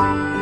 Bye.